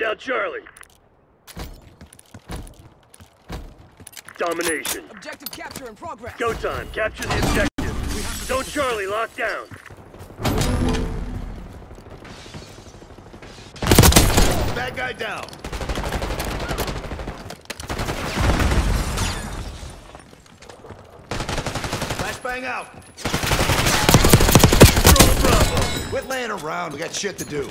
down Charlie. Domination. Objective capture in progress. Go time. Capture the objective. Don't Charlie, lock down. Bad guy down. Flashbang out. Control the Quit laying around. We got shit to do.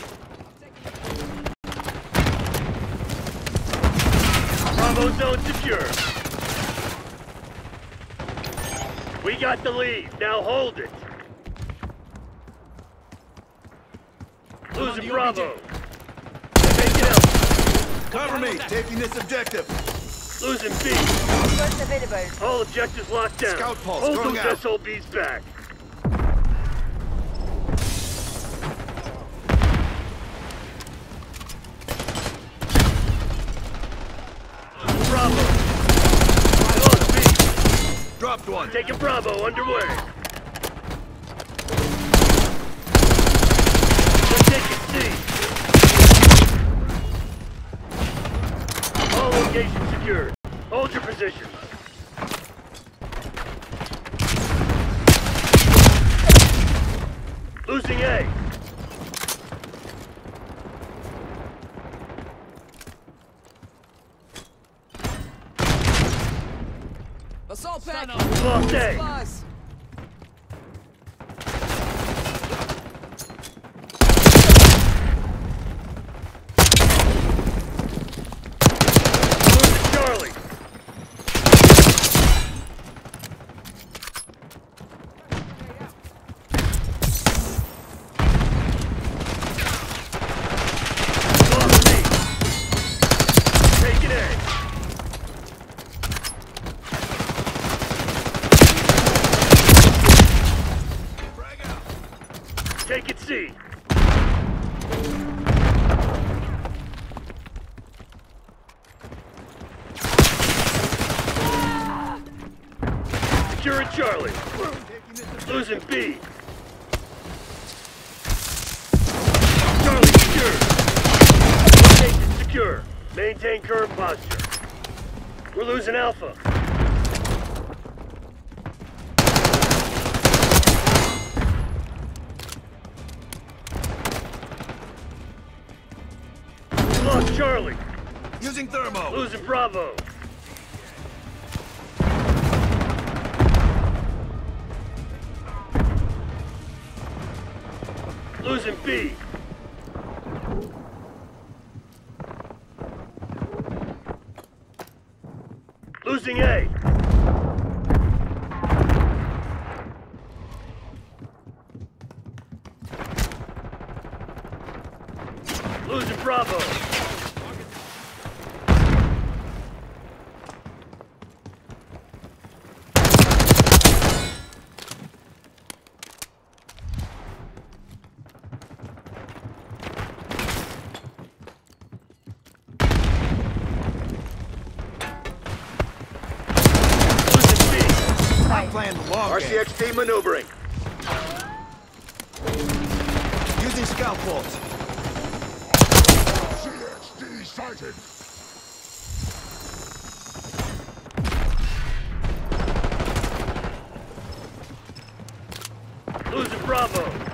Bravo zone secure. We got the lead. Now hold it. Losing Bravo. OPG. Take it out. Cover me. Taking this objective. Losing B. Available. All objectives locked down. Scout pulse, Hold going those out. SOBs back. Taking Bravo underway. We're taking C. All secured. Hold your positions. Losing A. Assault pack. Lost A. Supplies. Losing Charlie. Lost B. Taking A. Frag out. Take it C. Securing Charlie. Taking this objective. Losing B. Charlie secure. Location secure. Maintain current posture. We're losing Alpha. We lost Charlie. Using thermo. Losing Bravo. Losing B. Losing A. Eh? Losing Bravo. Losing B. I'm playing the long game. RCXD maneuvering. Using scout pulse. CXD sighted. Losing Bravo.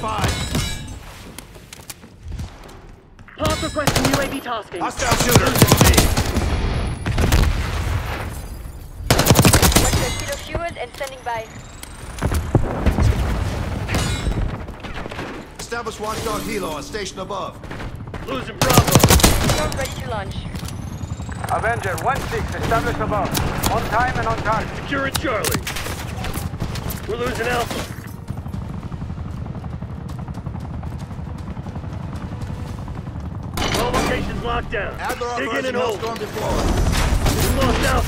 Five. Path requesting UAV tasking. Hostile Establish watchdog Helo, on station above. Losing Bravo. Drone ready to launch. Avenger 1-6 established above. On time and on target. Securing Charlie. We're losing Alpha. All locations locked down. Adler Dig in and hold. Hellstorm deployed. We lost Alpha.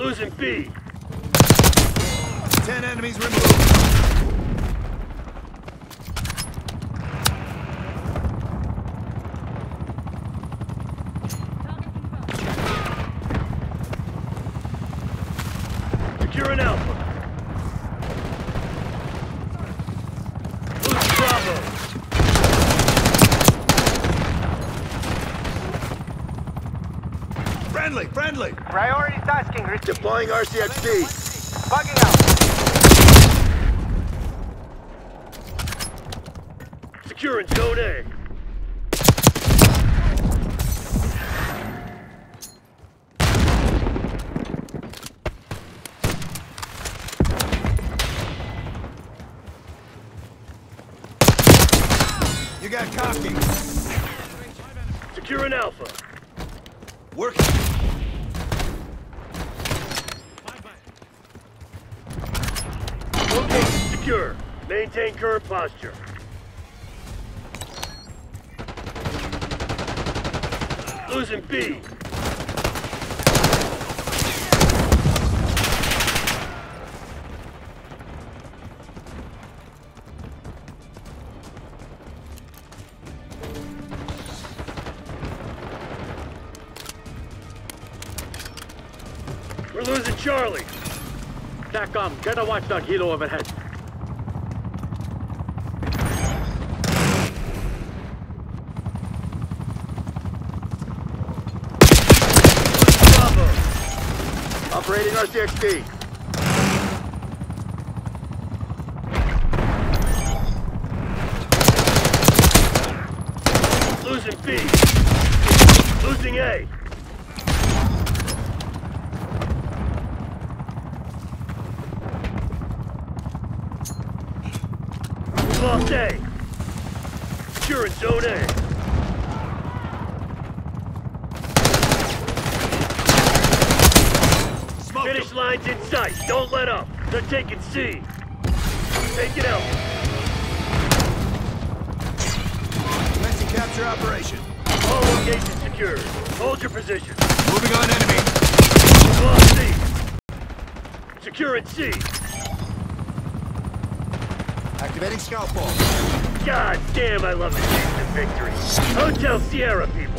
Losing B. Ten enemies removed. Securing Alpha. Losing Bravo. Friendly, friendly. Priority tasking, re- Deploying RCXD. bugging out. Securing Zone A. You got cocky. Securing Alpha. Working. Location secure. Maintain current posture. Losing B. We're losing Charlie. TACCOM, get a watchdog helo overhead. Bravo. Operating RCXD. Losing B. Losing A. We lost A. Securing Zone A. Smoke line's in sight. Don't let up. They're taking C. Take it out. Commencing capture operation. All locations secured. Hold your position. Moving on enemy. Lost C. Securing C. Activating scout pulse. God damn, I love the taste of victory. Hotel Sierra, people.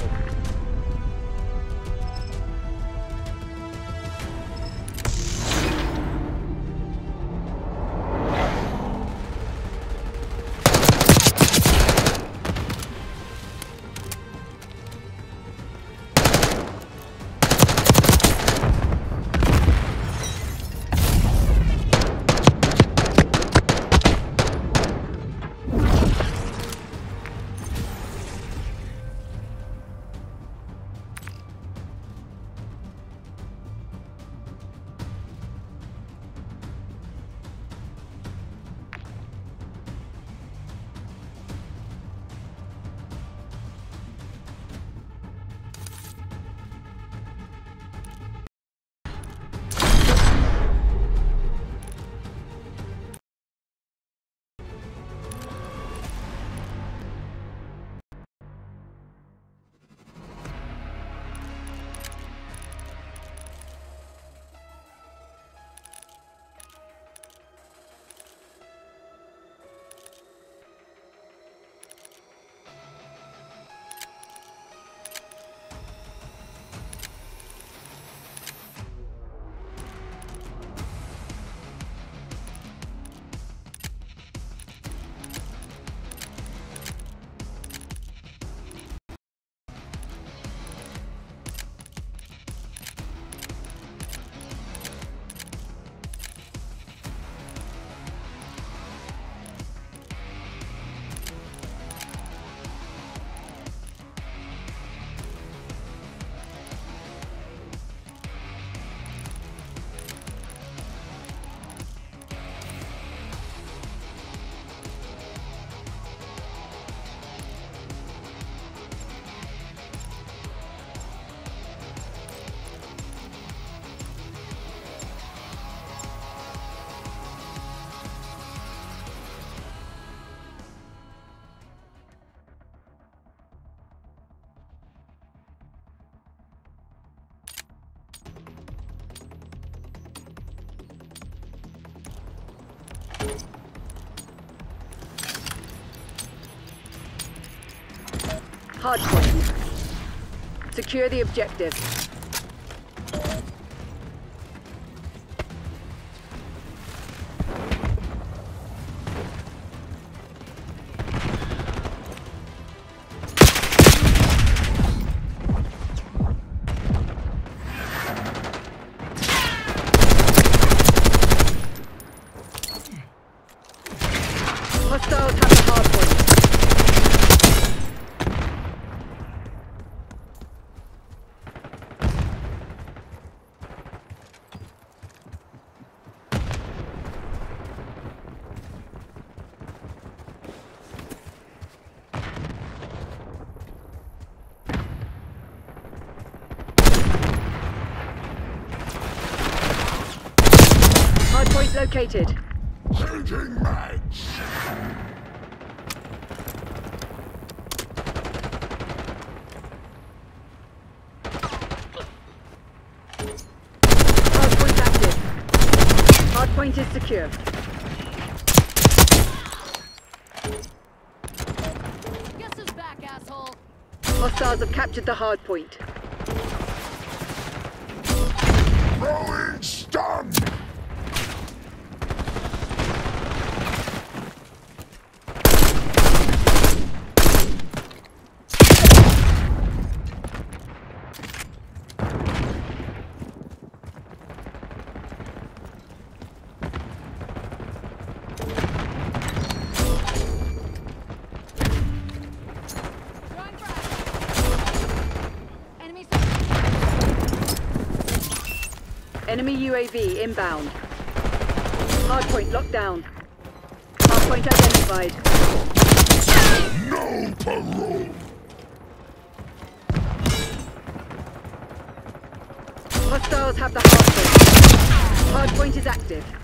Hardpoint. Secure the objective. Located. Changing mags. Hardpoint active. Hardpoint is secure. Guess who's back, asshole? Hostiles have captured the hardpoint. Throwing stun. Throwing frag. Enemy Enemy UAV inbound. Hardpoint locked down. Hardpoint identified. No parole. Hostiles have the hardpoint. Hardpoint is active.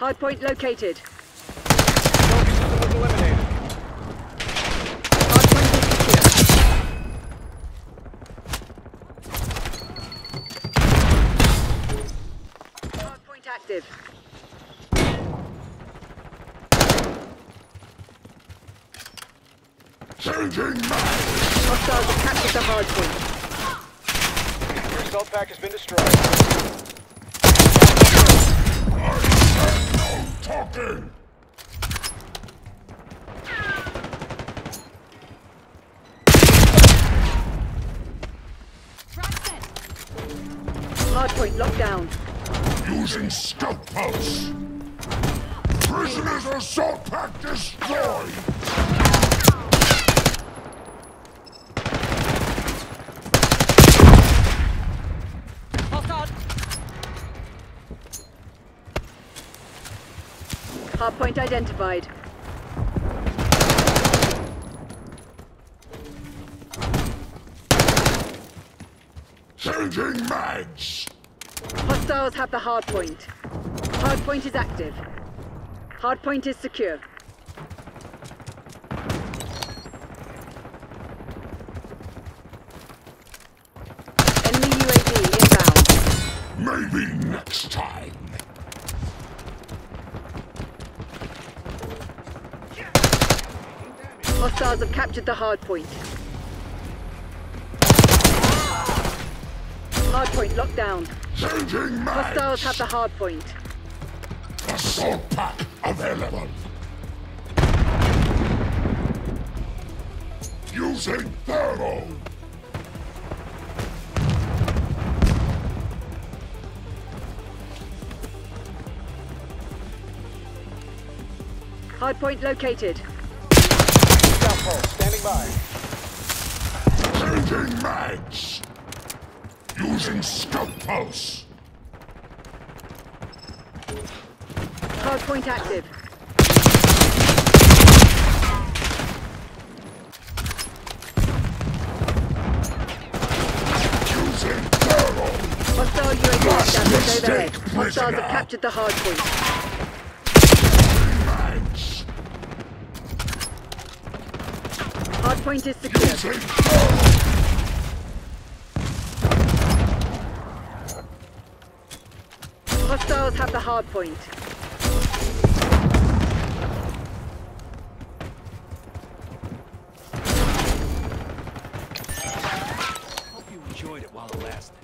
Hardpoint located. Hardpoint is secure. Hardpoint active. Changing mags. Hostiles have captured the hardpoint. Your assault pack has been destroyed. Identified. Changing mags. Hostiles have the hardpoint. Hardpoint is active. Hardpoint is secure. Enemy UAV inbound. Maybe next time. Hostiles have captured the hard point. hardpoint. Hardpoint locked down. Changing Hostiles have the hardpoint. Assault pack available. Using thermal. Hardpoint located. Scout. Standing by. Changing mags. Using scout pulse. Hardpoint active. Using thermal. Hostile UAV established overhead. mistake, Hostiles have prisoner. captured the hardpoint. Mags. Hardpoint is secure. Hostiles have the hardpoint. Hope you enjoyed it while it lasted.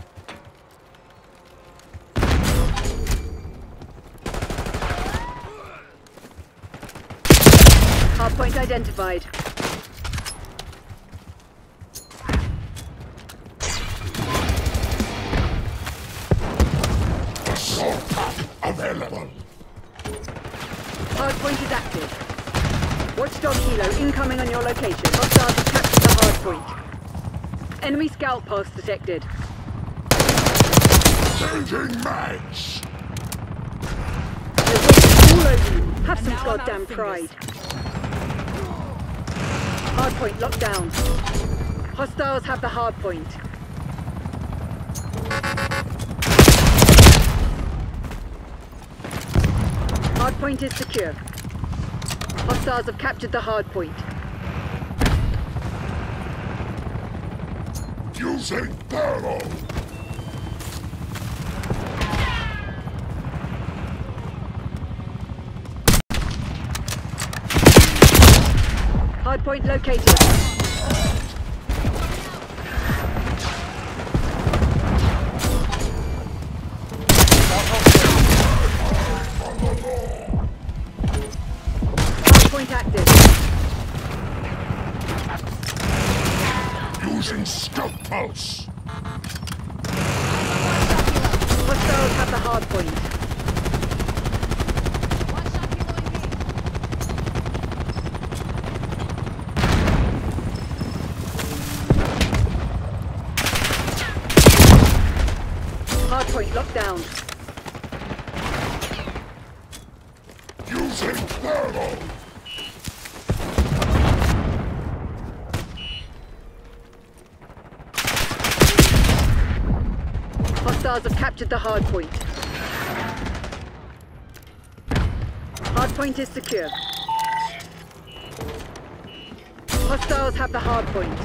Hardpoint identified. Enemy scout pulse detected. Changing mags. All over you. Have some now I'm out of goddamn pride. Hardpoint locked down. Hostiles have the hardpoint. Hardpoint is secure. Hostiles have captured the hardpoint. Using thermal. Hardpoint located. Hardpoint. Kilo UAV. Hardpoint locked down. Using thermal. Hostiles have captured the hardpoint. Hardpoint is secure. Hostiles have the hardpoint.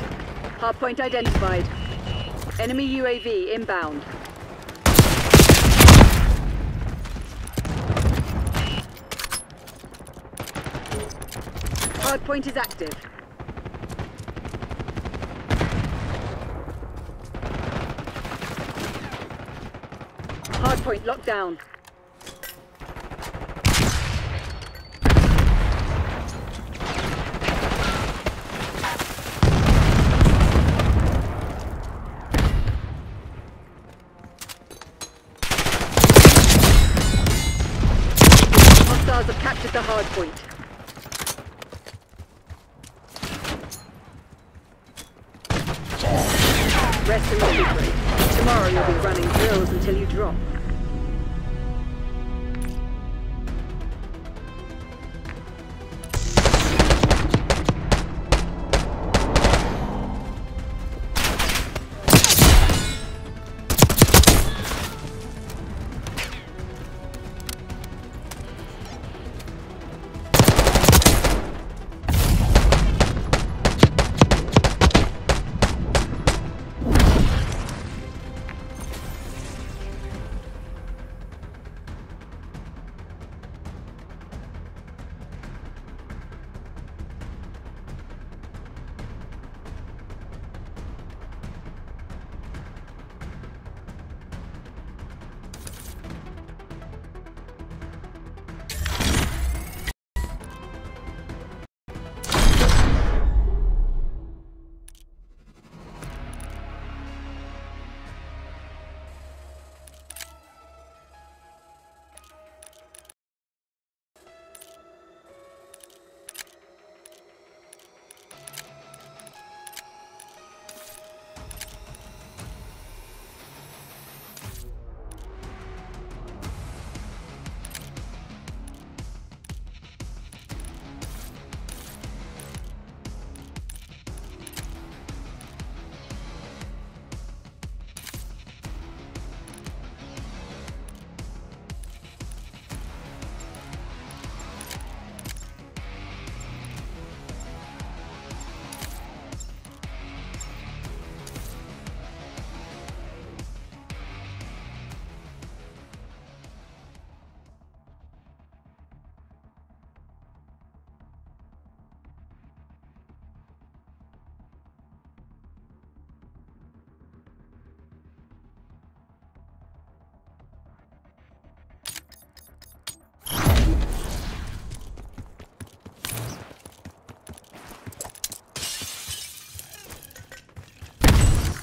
Hardpoint identified. Enemy UAV inbound. Hardpoint is active. Hardpoint locked down.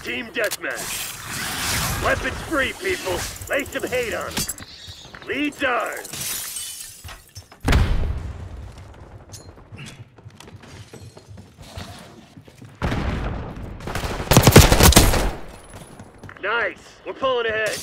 Team deathmatch. Weapons free, people. Lay some hate on them. Leads ours. Nice. We're pulling ahead.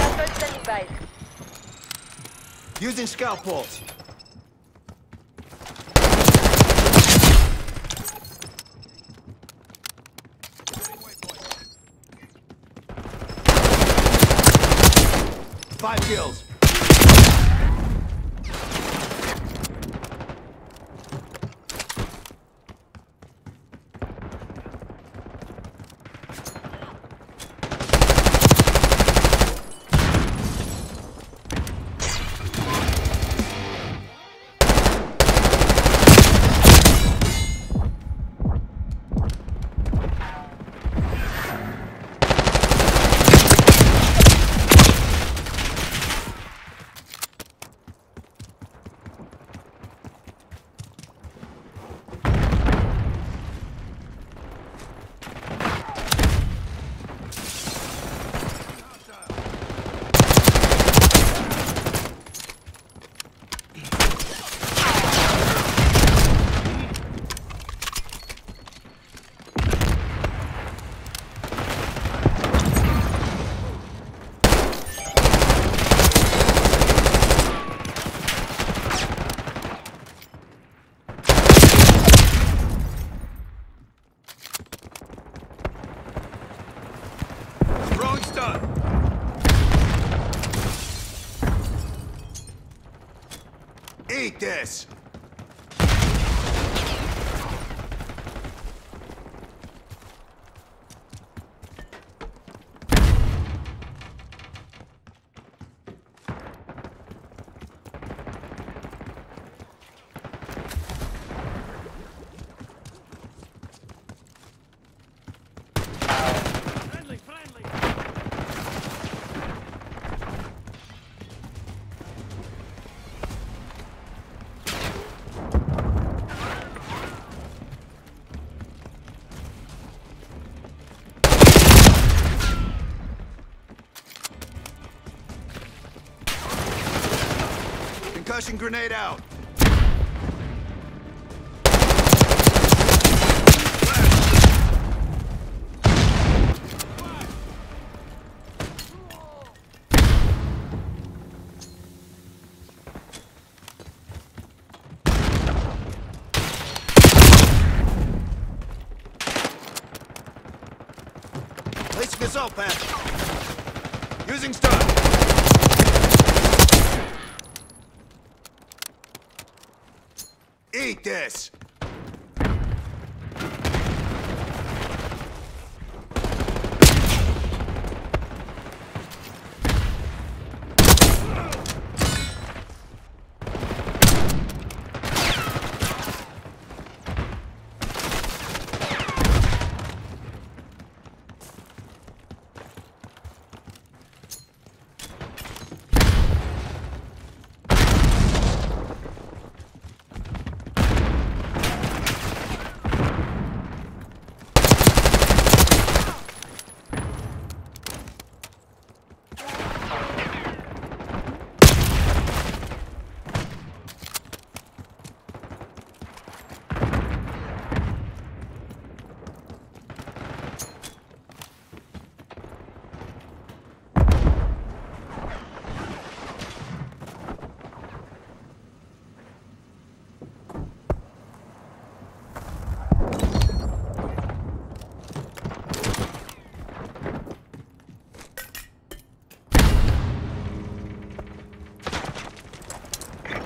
Hostile standing by. Using scout. Five kills. Concussion grenade out. Placing assault pack. Using stun. This!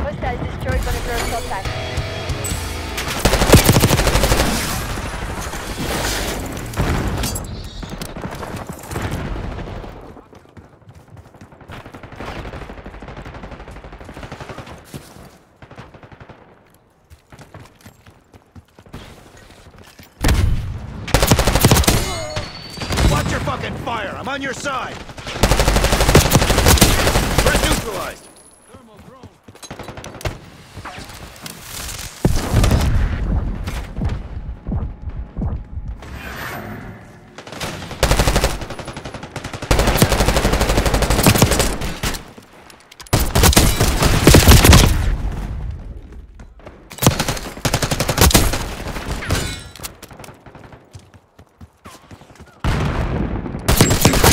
Hostiles destroyed one of your assault packs. I'm on your side. Threat neutralized.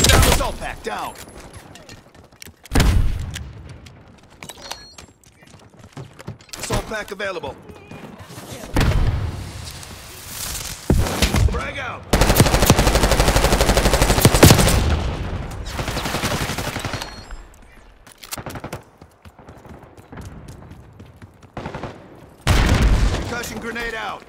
Down assault pack, down. Assault pack available. Frag out. Concussion grenade out.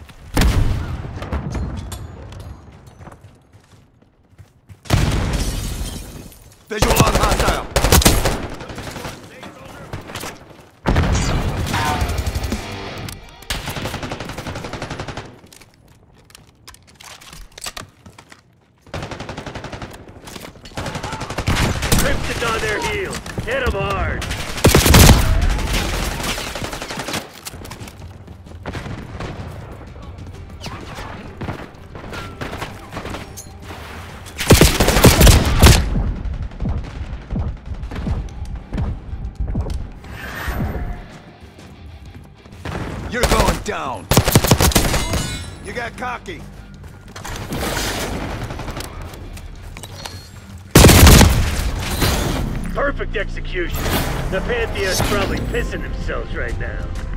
Down. You got cocky. Perfect execution. The Pantheon's probably pissing themselves right now.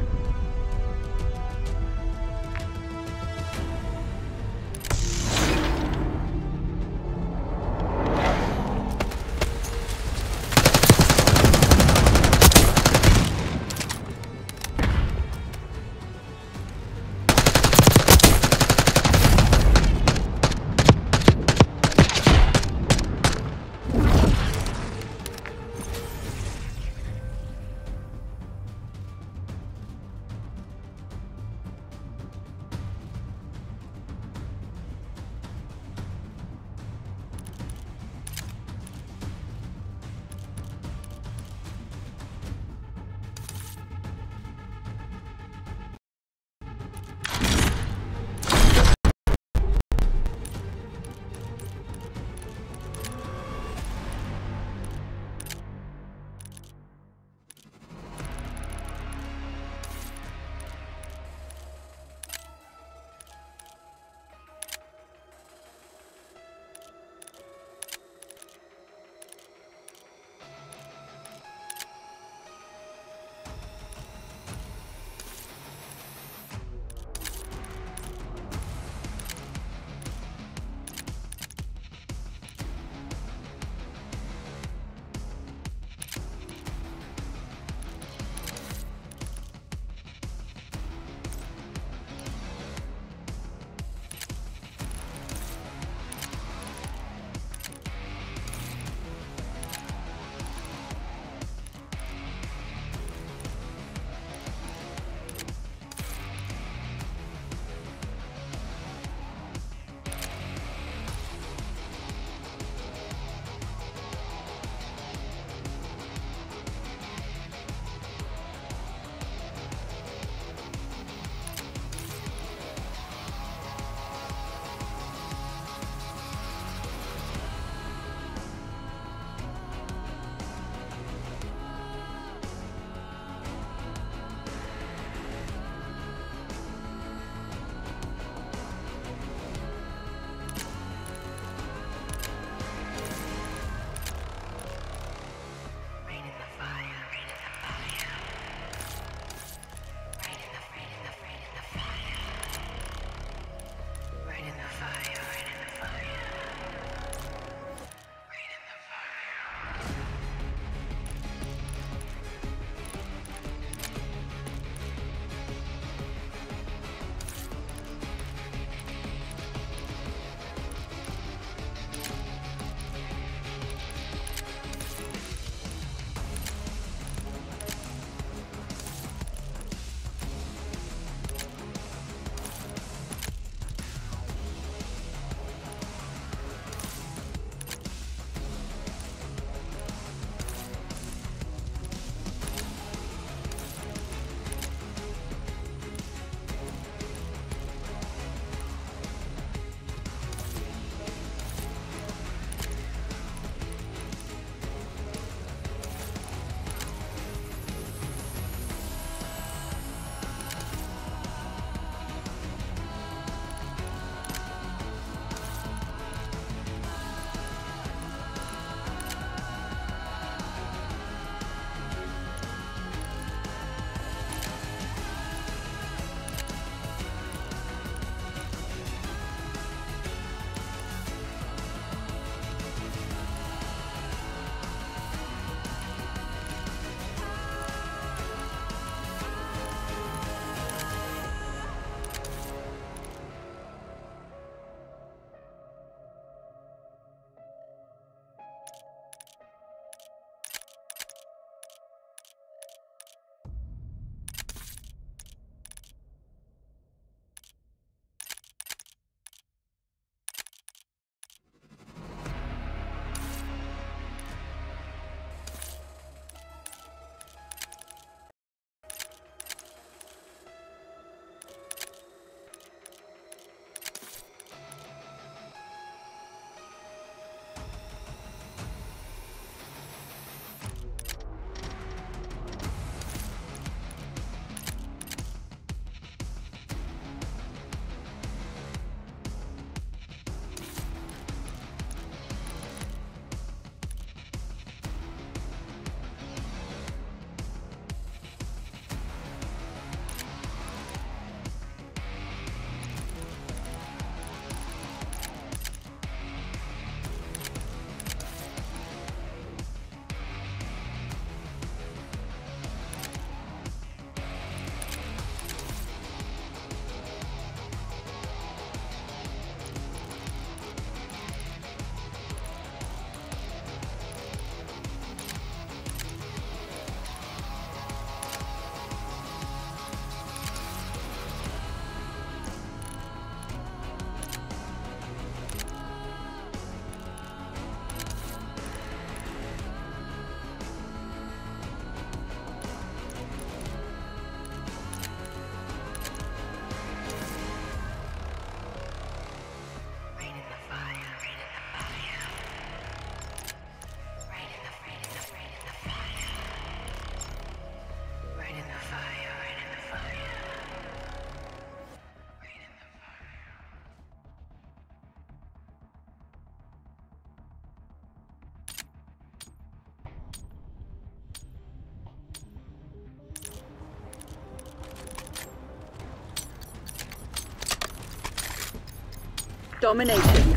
Domination.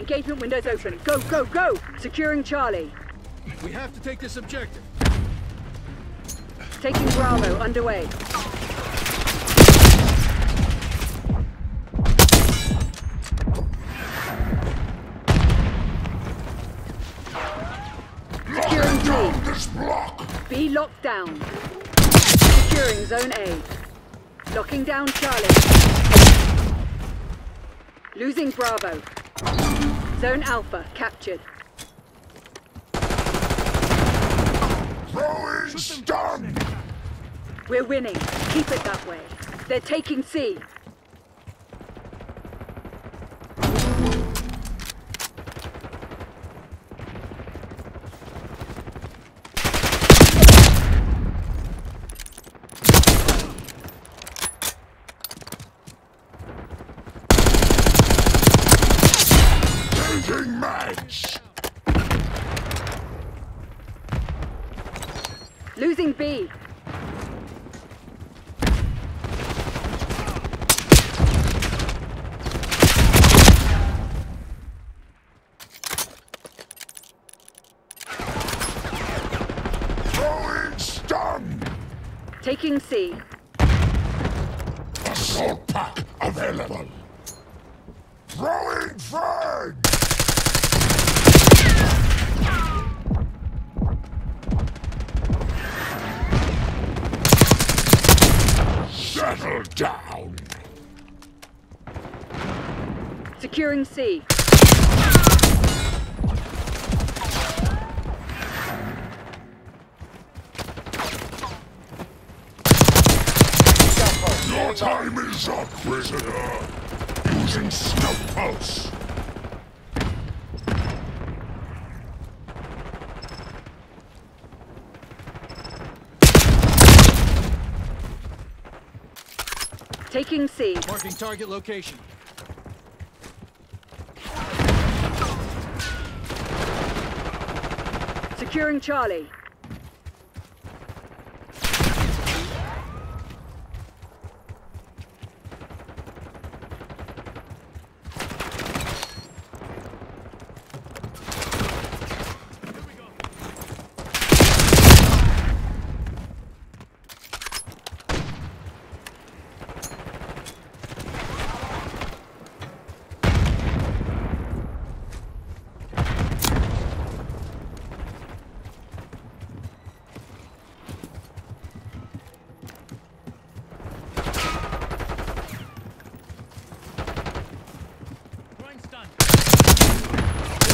Engagement windows open. Go, go, go! Securing Charlie. We have to take this objective. Taking Bravo underway. Securing Locking down B. this block. B locked down. Securing Zone A. Locking down Charlie. Losing Bravo. Zone Alpha captured. Throwing stun. We're winning. Keep it that way. They're taking C. Taking mags. Losing B. Throwing stun. Taking C. Assault pack available. Throwing frag. Settle down. Securing C. time is up, prisoner. Using scout pulse. Taking C. Marking target location. Securing Charlie.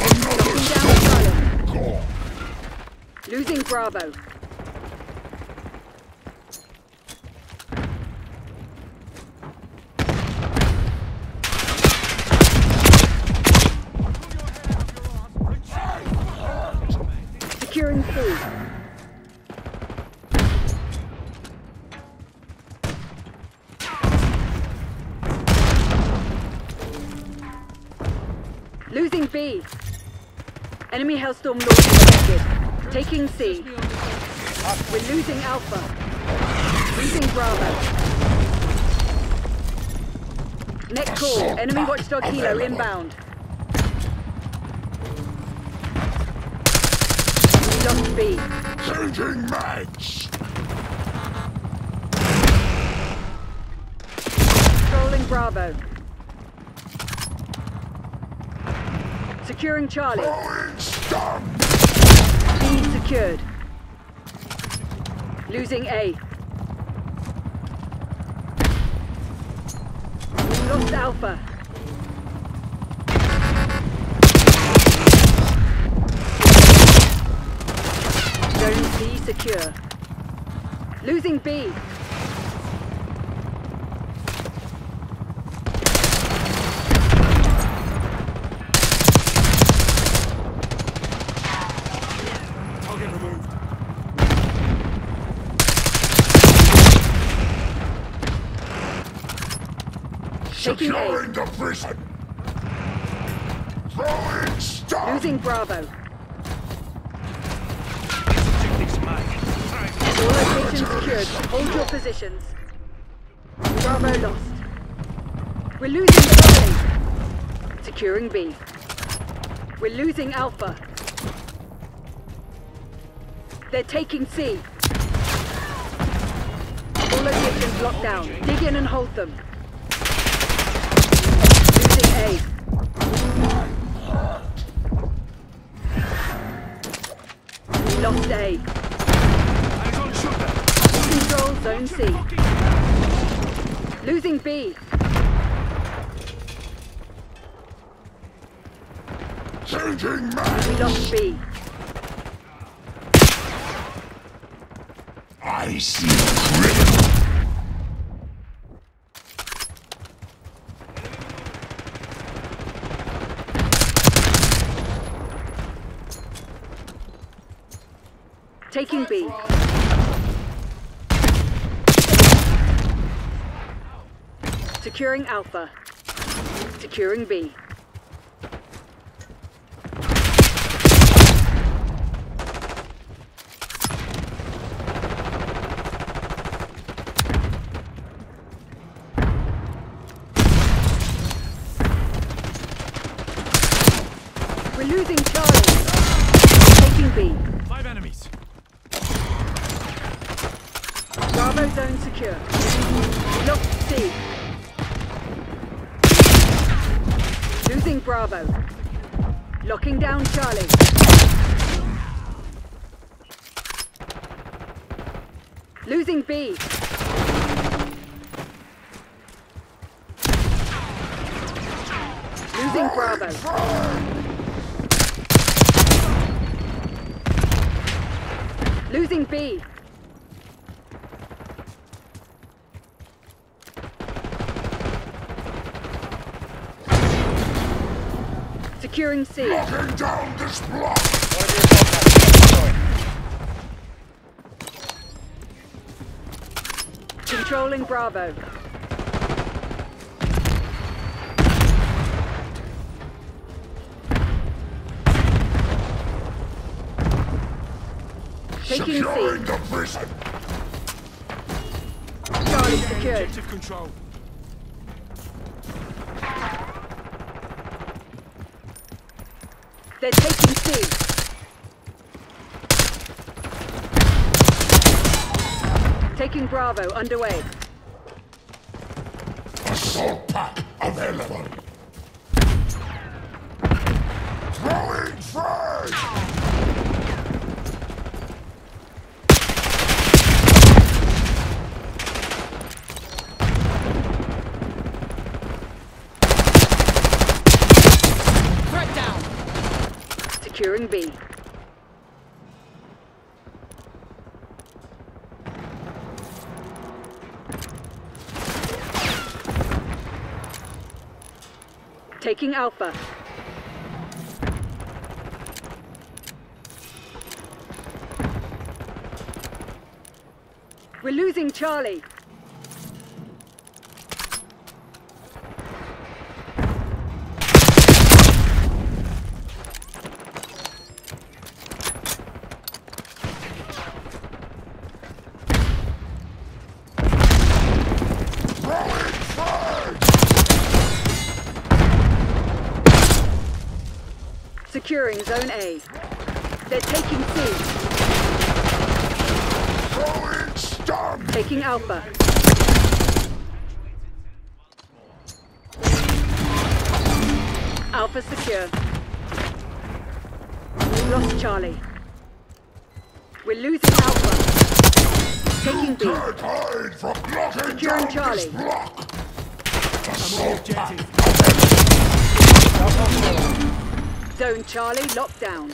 Another Down Charlie. gone. Losing Bravo. Securing C. Losing B. Enemy Hellstorm detected. Taking C. We're losing Alpha. Losing Bravo. Net call. Enemy Watchdog Helo inbound. We lost B. Changing mags. Controlling Bravo. Securing Charlie. Throwing stun. Secured. Losing A. We lost Alpha. Zone C secure. Losing B. Securing the prison. Throwing stun. Losing Bravo. All locations secured. Hold your positions. Bravo lost. We're losing Charlie. Securing B. We're losing Alpha. They're taking C. All locations locked down. Dig in and hold them. Control C. Losing B. Changing We lost B. I see criminal. Taking B. Securing Alpha. Securing B. Losing Losing B. Securing C. Locking down this block. Controlling Bravo. Taking Securing C. the prison. Charlie secured. Objective control. They're taking C. Taking Bravo underway. Assault pack available. Throwing frag. Threat down. Securing B. Taking Alpha. We're losing Charlie. Zone A. They're taking C. Throwing stun. Taking Alpha. Alpha secure. We lost Charlie. We're losing Alpha. Taking B. Can't hide from locking Securing Charlie. this block. Assault pack. Zone Charlie locked down.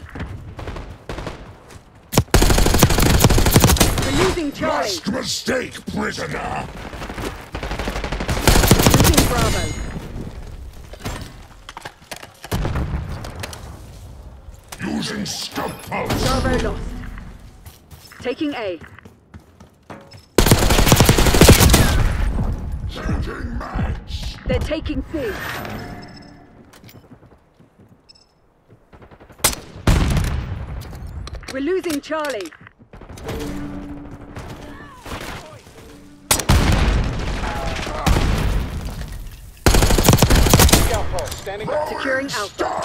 We're losing Charlie. Last mistake, prisoner. Losing Bravo. Using scout pulse. Bravo lost. Taking A. Match. They're taking C. We're losing Charlie. pulse. Standing by. Securing Throwing Alpha.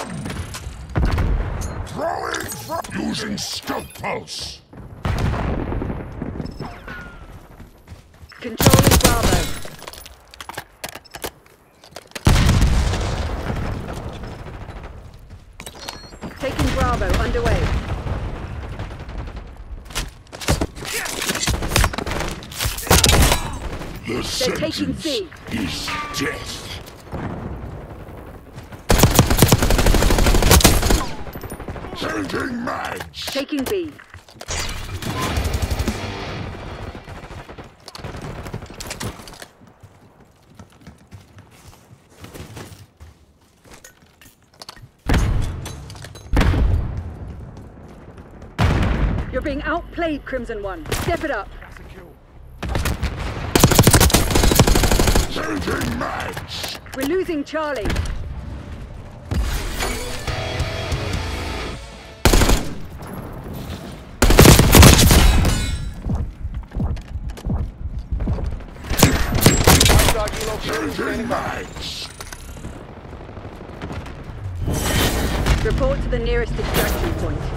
Throwing. Using scout pulse. Controlling Bravo. Taking Bravo underway. The They're taking C. is death. Changing mags. Taking B. You're being outplayed, Crimson One. Step it up. Changing mags. We're losing Charlie. Watchdog helo fuel Changing mags. Report to the nearest extraction point.